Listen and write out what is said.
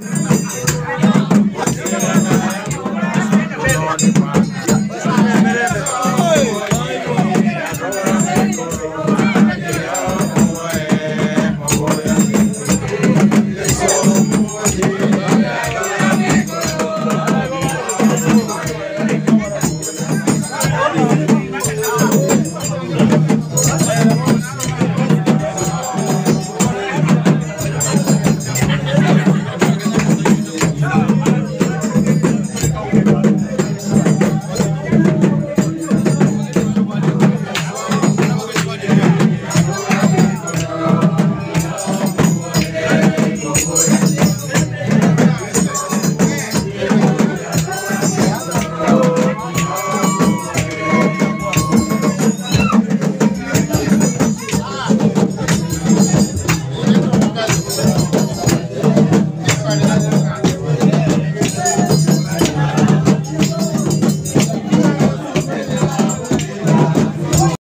you